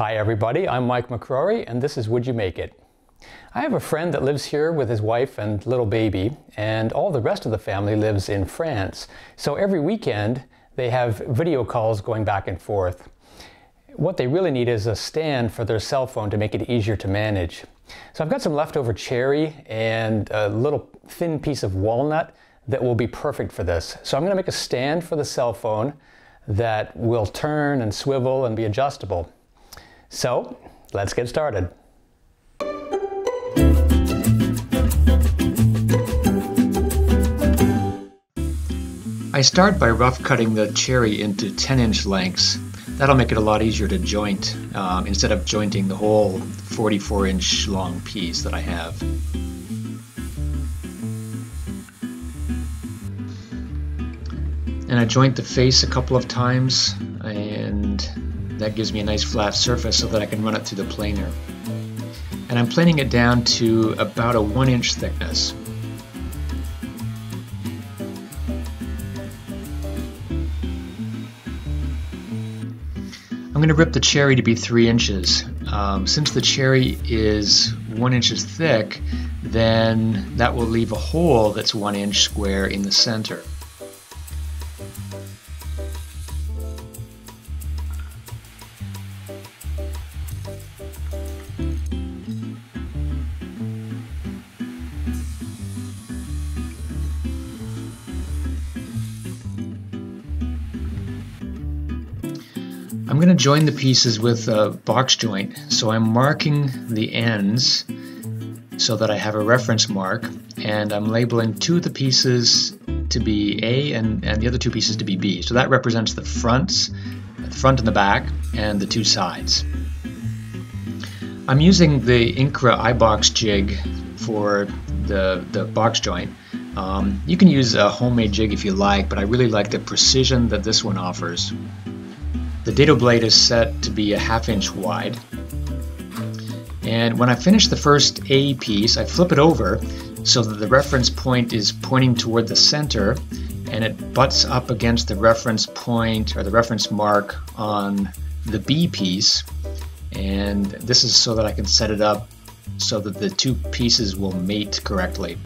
Hi everybody, I'm Mike McCrory and this is Wood U Make It? I have a friend that lives here with his wife and little baby and all the rest of the family lives in France. So every weekend they have video calls going back and forth. What they really need is a stand for their cell phone to make it easier to manage. So I've got some leftover cherry and a little thin piece of walnut that will be perfect for this. So I'm going to make a stand for the cell phone that will turn and swivel and be adjustable. So let's get started. I start by rough cutting the cherry into 10 inch lengths. That'll make it a lot easier to joint um, instead of jointing the whole 44 inch long piece that I have. And I joint the face a couple of times that gives me a nice flat surface so that I can run it through the planer. And I'm planing it down to about a one inch thickness. I'm going to rip the cherry to be three inches. Um, since the cherry is one inches thick, then that will leave a hole that's one inch square in the center. Going to join the pieces with a box joint. So I'm marking the ends so that I have a reference mark and I'm labeling two of the pieces to be A and, and the other two pieces to be B. So that represents the fronts, the front and the back, and the two sides. I'm using the Incra iBox jig for the, the box joint. Um, you can use a homemade jig if you like, but I really like the precision that this one offers. The dado blade is set to be a half inch wide. And when I finish the first A piece, I flip it over so that the reference point is pointing toward the center and it butts up against the reference point or the reference mark on the B piece. And this is so that I can set it up so that the two pieces will mate correctly.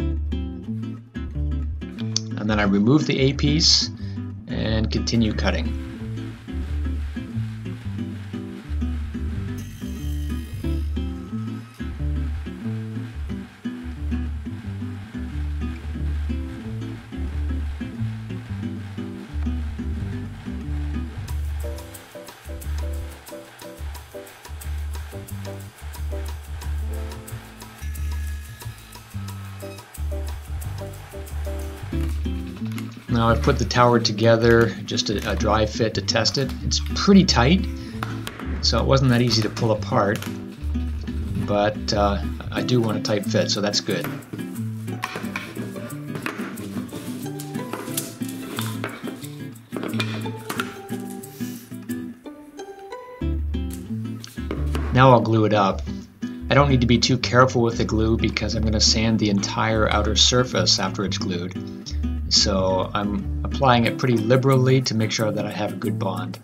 And then I remove the A piece and continue cutting. Now I've put the tower together, just a, a, dry fit to test it. It's pretty tight, so it wasn't that easy to pull apart, but uh, I do want a tight fit, so that's good. Now I'll glue it up. I don't need to be too careful with the glue because I'm going to sand the entire outer surface after it's glued. So I'm applying it pretty liberally to make sure that I have a good bond.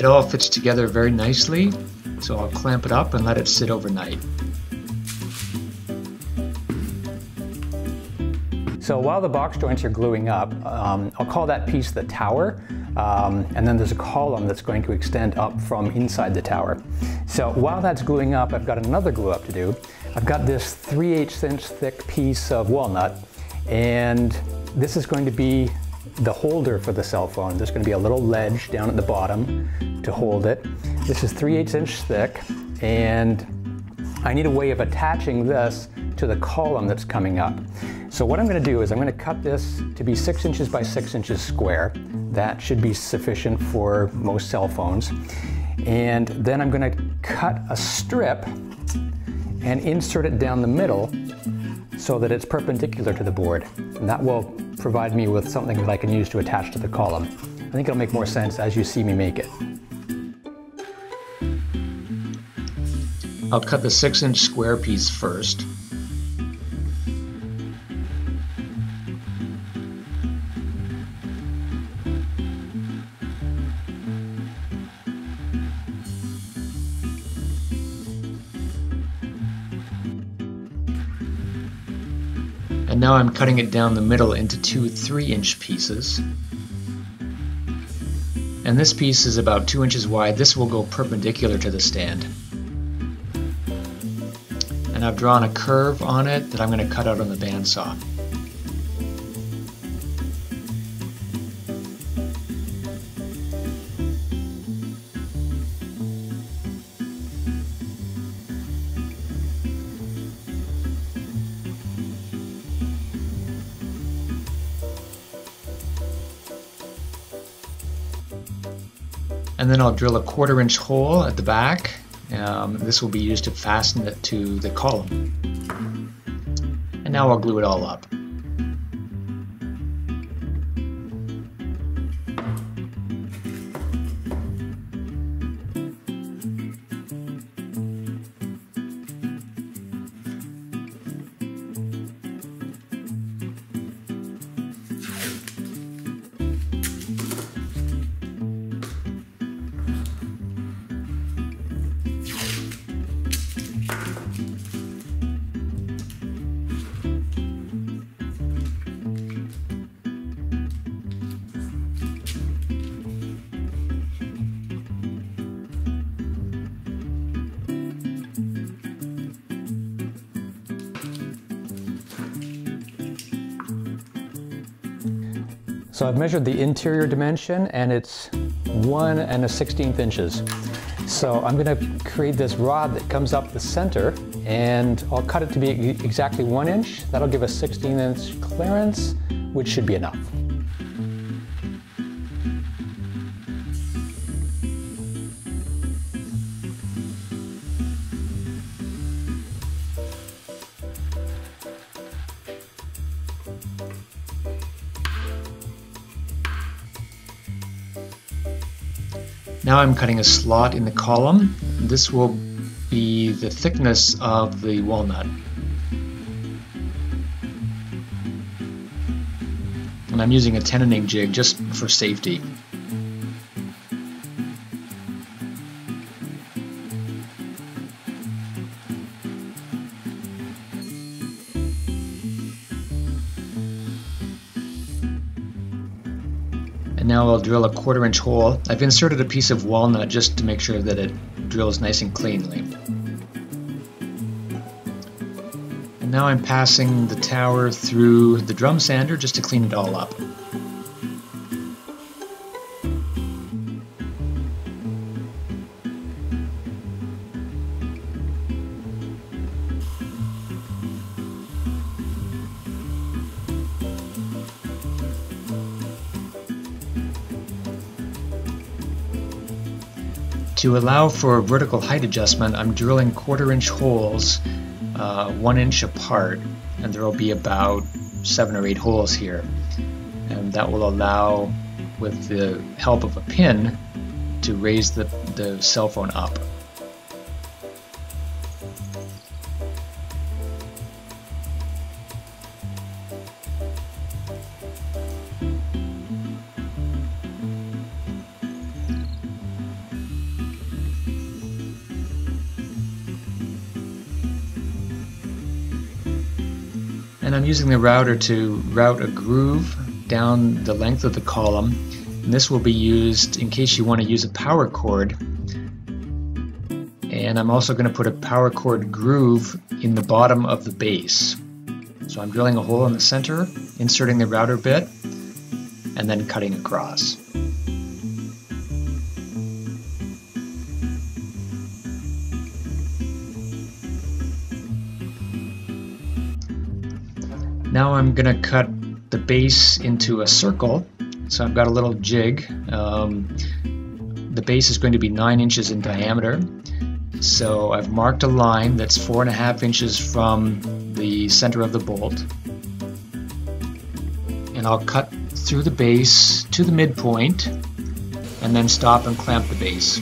It all fits together very nicely, so I'll clamp it up and let it sit overnight. So while the box joints are gluing up, um, I'll call that piece the tower, um, and then there's a column that's going to extend up from inside the tower. So while that's gluing up, I've got another glue up to do. I've got this 3 8 inch thick piece of walnut, and this is going to be the holder for the cell phone. There's going to be a little ledge down at the bottom to hold it. This is 3 8 inch thick and I need a way of attaching this to the column that's coming up. So what I'm going to do is I'm going to cut this to be 6 inches by 6 inches square. That should be sufficient for most cell phones. And then I'm going to cut a strip and insert it down the middle so that it's perpendicular to the board. And that will provide me with something that I can use to attach to the column. I think it'll make more sense as you see me make it. I'll cut the 6 inch square piece first. Now I'm cutting it down the middle into two 3 inch pieces. And this piece is about 2 inches wide. This will go perpendicular to the stand and I've drawn a curve on it that I'm going to cut out on the bandsaw. And then I'll drill a quarter inch hole at the back um, this will be used to fasten it to the column. And now I'll glue it all up. So I've measured the interior dimension and it's one and a 16th inches. So I'm gonna create this rod that comes up the center and I'll cut it to be exactly one inch. That'll give us 16 inch clearance, which should be enough. Now I'm cutting a slot in the column. This will be the thickness of the walnut. And I'm using a tenoning jig just for safety. And now I'll drill a quarter inch hole. I've inserted a piece of walnut just to make sure that it drills nice and cleanly. And now I'm passing the tower through the drum sander just to clean it all up. To allow for vertical height adjustment, I'm drilling quarter inch holes uh, one inch apart, and there will be about seven or eight holes here. And that will allow, with the help of a pin, to raise the, the cell phone up. And I'm using the router to route a groove down the length of the column. And this will be used in case you want to use a power cord. And I'm also going to put a power cord groove in the bottom of the base. So I'm drilling a hole in the center, inserting the router bit, and then cutting across. Now I'm going to cut the base into a circle. So I've got a little jig. Um, the base is going to be 9 inches in diameter. So I've marked a line that's 4.5 inches from the center of the bolt. And I'll cut through the base to the midpoint and then stop and clamp the base.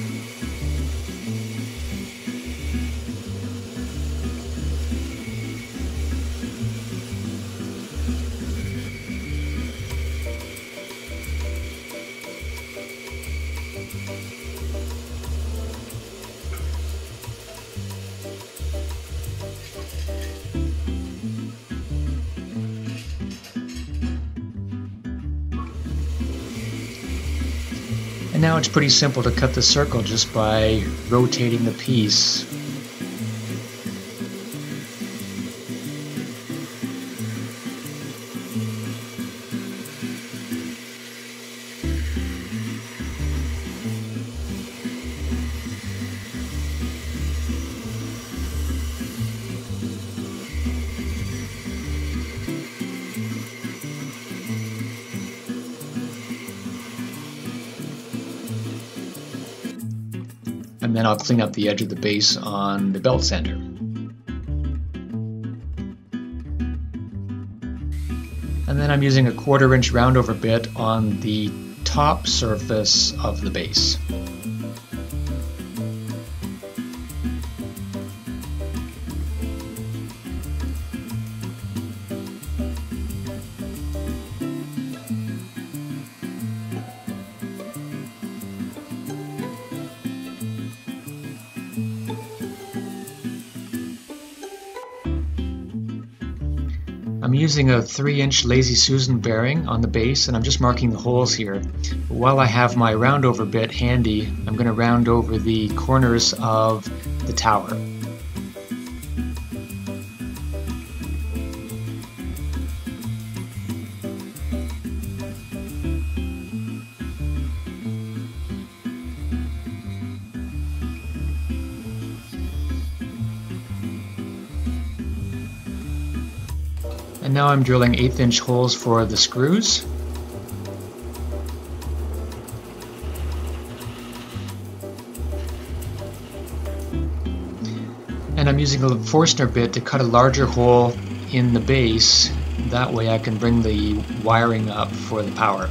Pretty simple to cut the circle just by rotating the piece. I'll clean up the edge of the base on the belt sander. And then I'm using a quarter inch roundover bit on the top surface of the base. I'm using a 3 inch Lazy Susan bearing on the base and I'm just marking the holes here. While I have my roundover bit handy, I'm going to round over the corners of the tower. And now I'm drilling eighth inch holes for the screws. And I'm using a Forstner bit to cut a larger hole in the base. That way I can bring the wiring up for the power.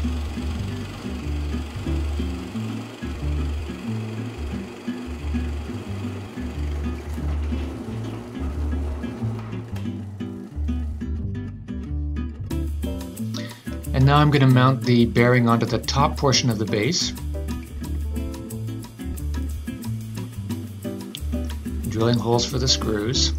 And now I'm going to mount the bearing onto the top portion of the base. Drilling holes for the screws.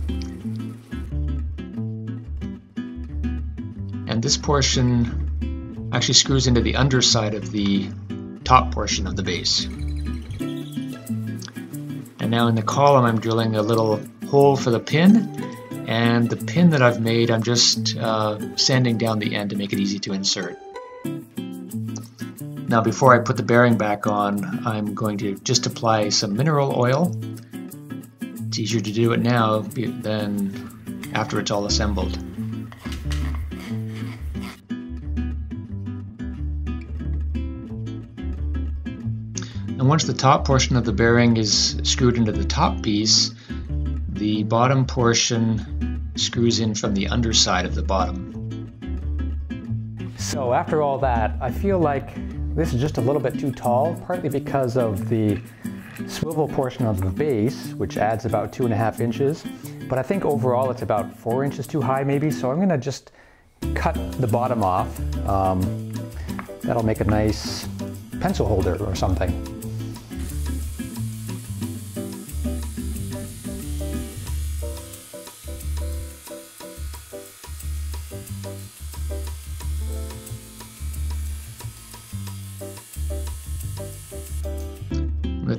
And this portion actually screws into the underside of the top portion of the base. And now in the column I'm drilling a little hole for the pin and the pin that I've made, I'm just uh, sanding down the end to make it easy to insert. Now before I put the bearing back on, I'm going to just apply some mineral oil. It's easier to do it now than after it's all assembled. And once the top portion of the bearing is screwed into the top piece, the bottom portion screws in from the underside of the bottom. So after all that, I feel like this is just a little bit too tall, partly because of the swivel portion of the base, which adds about two and a half inches. But I think overall it's about four inches too high maybe, so I'm gonna just cut the bottom off. Um, that'll make a nice pencil holder or something.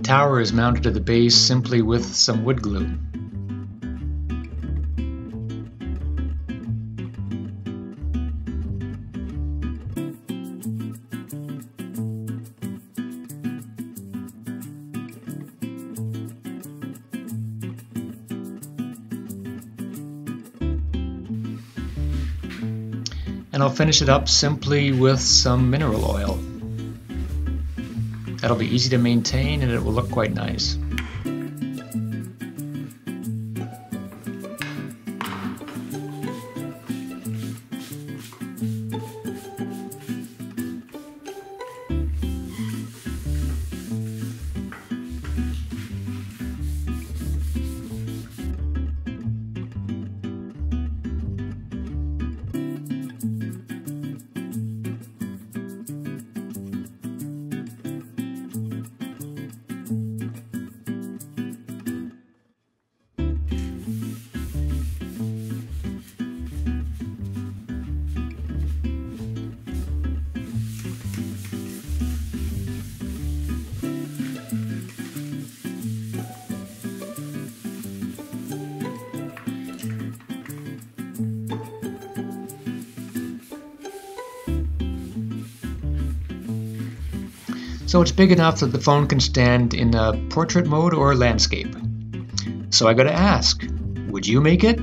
Tower is mounted to the base simply with some wood glue. And I'll finish it up simply with some mineral oil. That'll be easy to maintain and it will look quite nice. So it's big enough that the phone can stand in a portrait mode or landscape. So I gotta ask, would you make it?